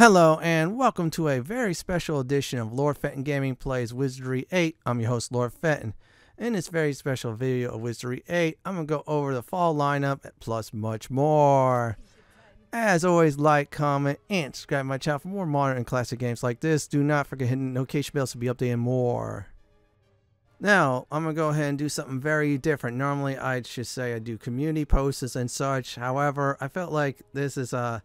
Hello and welcome to a very special edition of Lord Fenton Gaming Plays Wizardry 8. I'm your host Lord Fenton. In this very special video of Wizardry 8, I'm going to go over the fall lineup plus much more. As always, like, comment, and subscribe my channel for more modern and classic games like this. Do not forget hitting notification bell to be updated more. Now, I'm going to go ahead and do something very different. Normally, I should say I do community posts and such. However, I felt like this is a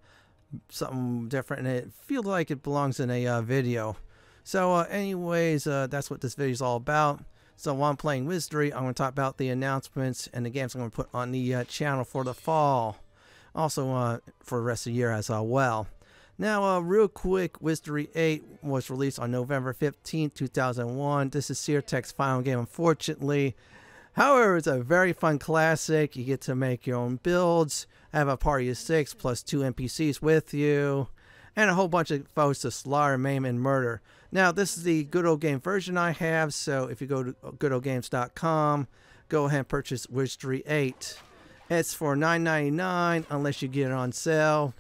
something different and it feels like it belongs in a uh, video. So uh, anyways, uh, that's what this video is all about. So while I'm playing Wizardry, I'm going to talk about the announcements and the games I'm going to put on the uh, channel for the fall. Also uh, for the rest of the year as uh, well. Now, real quick, Wizardry 8 was released on November 15, 2001. This is Sir-Tech's final game, unfortunately. However, it's a very fun classic. You get to make your own builds have a party of six plus two NPCs with you, and a whole bunch of foes to slaughter, maim, and murder. Now, this is the good old game version I have, so if you go to goodoldgames.com, go ahead and purchase Wizardry 8. It's for $9.99 unless you get it on sale,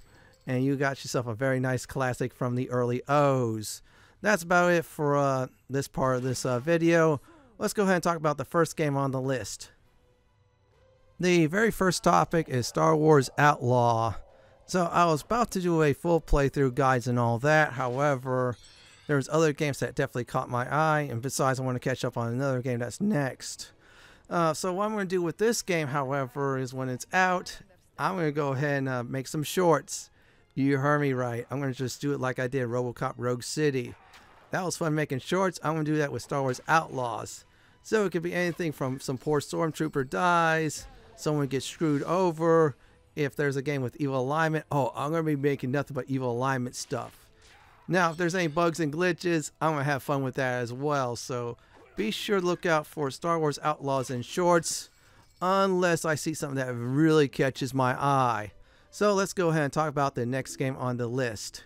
and you got yourself a very nice classic from the early O's. That's about it for uh, this part of this uh, video. Let's go ahead and talk about the first game on the list. The very first topic is Star Wars Outlaw. So I was about to do a full playthrough guides and all that. However, there's other games that definitely caught my eye. And besides, I want to catch up on another game that's next. Uh, so what I'm going to do with this game, however, is when it's out, I'm going to go ahead and uh, make some shorts. You heard me right. I'm going to just do it like I did Robocop Rogue City. That was fun making shorts. I'm going to do that with Star Wars Outlaws. So it could be anything from some poor stormtrooper dies, someone gets screwed over. If there's a game with evil alignment, oh, I'm going to be making nothing but evil alignment stuff. Now, if there's any bugs and glitches, I'm going to have fun with that as well. So be sure to look out for Star Wars Outlaws and Shorts, unless I see something that really catches my eye. So let's go ahead and talk about the next game on the list.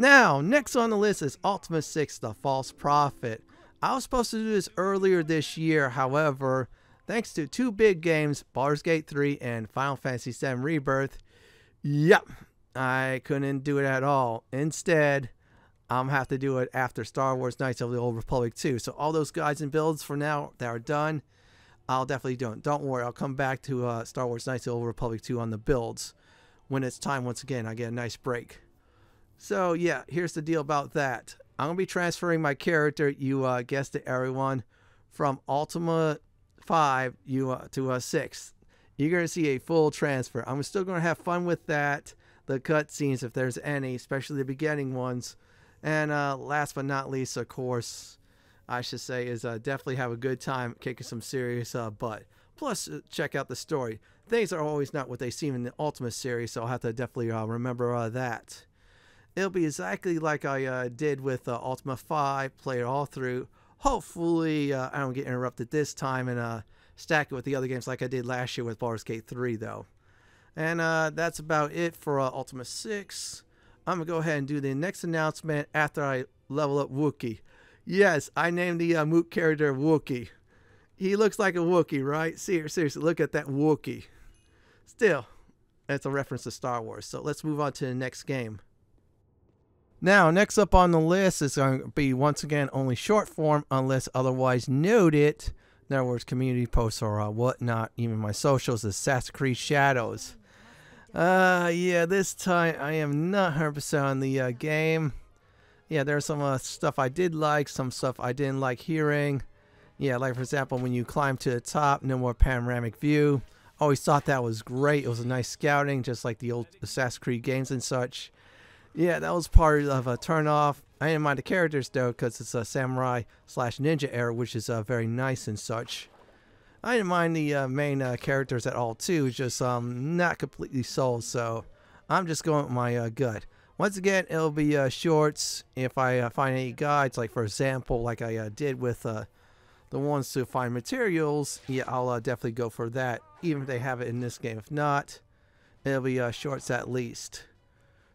Now, next on the list is Ultima 6 The False Prophet. I was supposed to do this earlier this year, however, Thanks to two big games, Baldur's Gate 3 and Final Fantasy VII Rebirth, yep, I couldn't do it at all. Instead, I'm gonna have to do it after Star Wars Knights of the Old Republic 2. So all those guides and builds for now that are done, I'll definitely do it. Don't worry, I'll come back to uh, Star Wars Knights of the Old Republic 2 on the builds when it's time once again. I get a nice break. So yeah, here's the deal about that. I'm gonna be transferring my character. You uh, guessed it, everyone, from Ultima five you uh, to uh, six. You're gonna see a full transfer. I'm still gonna have fun with that. The cutscenes, if there's any, especially the beginning ones. And uh, last but not least, of course, I should say, is uh, definitely have a good time kicking some serious uh, butt. Plus, uh, check out the story. Things are always not what they seem in the Ultima series, so I'll have to definitely uh, remember uh, that. It'll be exactly like I uh, did with uh, Ultima 5, play it all through, Hopefully, uh, I don't get interrupted this time and uh, stack it with the other games like I did last year with Baldur's Gate 3, though. And uh, that's about it for uh, Ultima 6. I'm going to go ahead and do the next announcement after I level up Wookie. Yes, I named the Mook character Wookie. He looks like a Wookie, right? Seriously, look at that Wookie. Still, that's a reference to Star Wars. So let's move on to the next game. Now, next up on the list is going to be once again only short form unless otherwise noted. In other words, community posts or uh, whatnot, even my socials, is Assassin's Shadows. Uh, yeah, this time I am not 100% on the uh, game. Yeah, there's some uh, stuff I did like, some stuff I didn't like hearing. Yeah, like for example, when you climb to the top, no more panoramic view. Always thought that was great. It was a nice scouting, just like the old Assassin's Creed games and such. Yeah, that was part of a turn off. I didn't mind the characters though, because it's a samurai slash ninja era, which is uh, very nice and such. I didn't mind the uh, main uh, characters at all too, just um, not completely sold, so I'm just going with my uh, gut. Once again, it'll be uh, shorts if I uh, find any guides, like for example, like I did with the ones to find materials, yeah, I'll definitely go for that, even if they have it in this game. If not, it'll be shorts at least.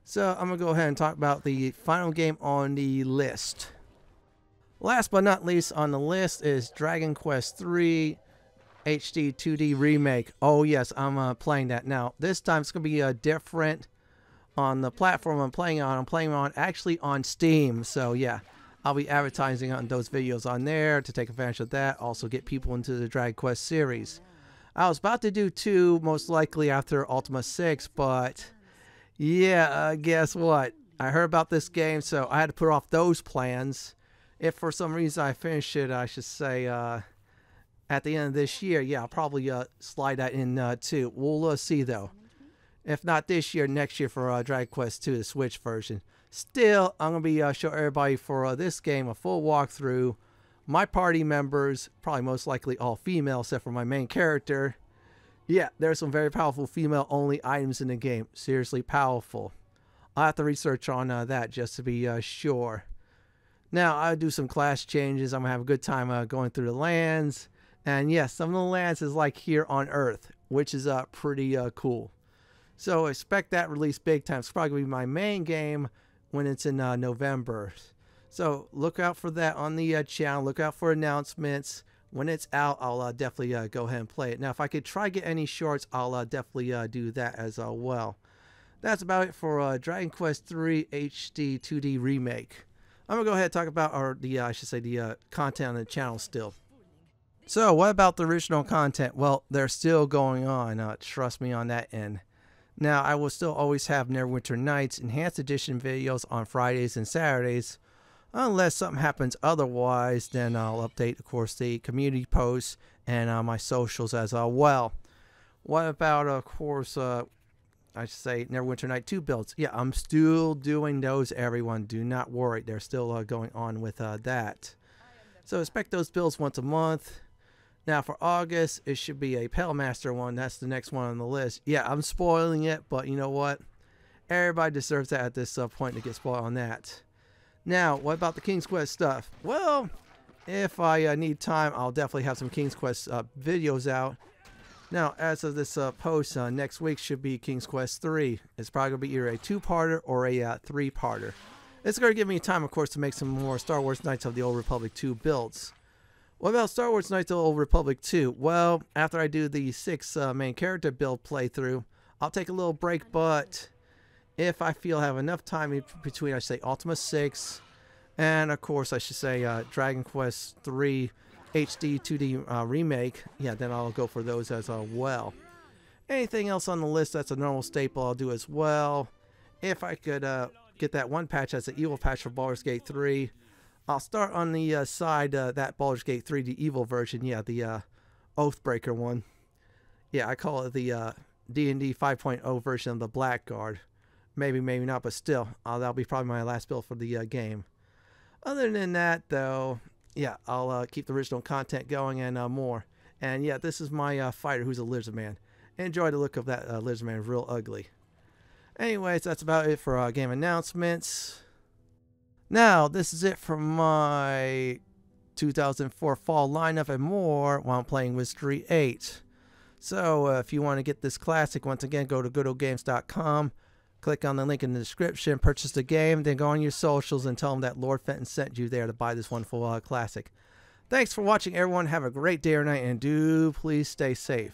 So I'm going to go ahead and talk about the final game on the list. Last but not least on the list is Dragon Quest III HD 2D Remake. Oh yes, I'm uh, playing that now. This time it's going to be a different on the platform I'm playing on. I'm playing on actually on Steam. So yeah, I'll be advertising on those videos on there to take advantage of that. Also get people into the Dragon Quest series. I was about to do two, most likely after Ultima 6, but yeah, uh, guess what? I heard about this game, so I had to put off those plans. If for some reason I finish it, I should say uh, at the end of this year, yeah, I'll probably uh, slide that in uh, too. We'll uh, see though. If not this year, next year for uh, Dragon Quest 2, the Switch version. Still, I'm gonna be uh, show everybody for this game a full walkthrough. My party members, probably most likely all female, except for my main character. Yeah, there's some very powerful female-only items in the game. Seriously powerful. I'll have to research on uh, that just to be uh, sure. Now, I'll do some class changes. I'm going to have a good time uh, going through the lands. And yes, some of the lands is like here on Earth, which is uh, pretty uh, cool. So expect that release big time. It's probably going to be my main game when it's in uh, November. So look out for that on the uh, channel. Look out for announcements. When it's out, I'll uh, definitely uh, go ahead and play it. Now, if I could try get any shorts, I'll definitely do that as well that's about it for uh, Dragon Quest III HD 2D remake. I'm gonna go ahead and talk about, our the uh, I should say, the uh, content on the channel still. So, what about the original content? Well, they're still going on. Uh, trust me on that end. Now, I will still always have Neverwinter Nights Enhanced Edition videos on Fridays and Saturdays. Unless something happens otherwise, then I'll update, of course, the community posts and uh, my socials as well. What about, of course, uh, I should say Neverwinter Night 2 builds. Yeah, I'm still doing those, everyone. Do not worry. They're still uh, going on with uh, that. So expect those builds once a month. Now for August, it should be a Pale Master one. That's the next one on the list. Yeah, I'm spoiling it, but you know what? Everybody deserves that at this uh, point to get spoiled on that. Now, what about the King's Quest stuff? Well, if I uh, need time, I'll definitely have some King's Quest uh, videos out. Now, as of this uh, post, uh, next week should be King's Quest 3. It's probably going to be either a two-parter or a uh, three-parter. It's going to give me time, of course, to make some more Star Wars Knights of the Old Republic 2 builds. What about Star Wars Knights of the Old Republic 2? Well, after I do the six uh, main character build playthrough, I'll take a little break, but if I feel I have enough time between, I say, Ultima 6 and, of course, I should say uh, Dragon Quest 3 HD 2D uh, remake, yeah, then I'll go for those as uh, well. Anything else on the list that's a normal staple, I'll do as well. If I could uh, get that one patch as an evil patch for Baldur's Gate 3, I'll start on the uh, side uh, that Baldur's Gate 3, the evil version, yeah, the uh, Oathbreaker one. Yeah, I call it the D&D 5.0 version of the Blackguard. Maybe, maybe not, but still, that'll be probably my last build for the game. Other than that, though, yeah, I'll uh, keep the original content going and uh, more. And yeah, this is my uh, fighter who's a lizard man. Enjoy the look of that uh, lizard man, real ugly. Anyways, that's about it for uh, game announcements. Now, this is it for my 2004 fall lineup and more while I'm playing Wizardry 8. So, uh, if you want to get this classic, once again, go to goodoldgames.com. Click on the link in the description, purchase the game, then go on your socials and tell them that Lord Fenton sent you there to buy this wonderful uh, classic. Thanks for watching, everyone. Have a great day or night, and do please stay safe.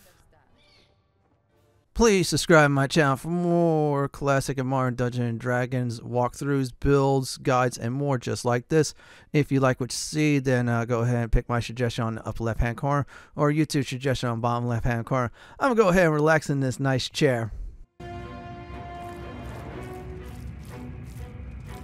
Please subscribe to my channel for more classic and modern Dungeons & Dragons walkthroughs, builds, guides, and more just like this. If you like what you see, then uh, go ahead and pick my suggestion on the upper left-hand corner or YouTube suggestion on bottom left-hand corner. I'm going to go ahead and relax in this nice chair.